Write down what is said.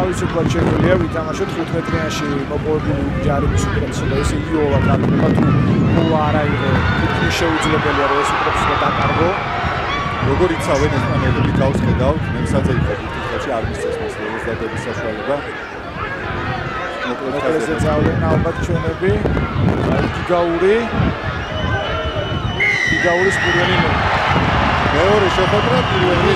თავისუფლად შეგვიძლია ვითამაშოთ 15-იანში მოპოვებული ჯარიმის უკრეცობა ესე იოლა დაგება თუ თუ არ აიღო თითქმის შეუძლებელია რომ ეს უკრეცობა დაკარგო. როგორ იცავენ ესპანელები თავს ხედავთ მემსაძე იყო თითქოსი არ მისცეს მას რეზულტატების საშუალება. მოკლედ წავლენ ალბათ ჩვენები. გიგაური. გიგაურის პირველი მეორე შეხვედრა პირველი